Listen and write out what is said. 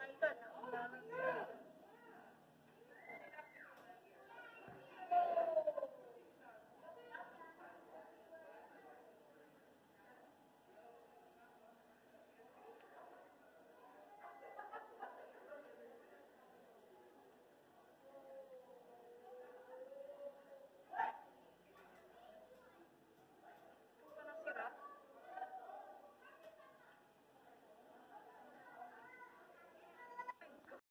hermanito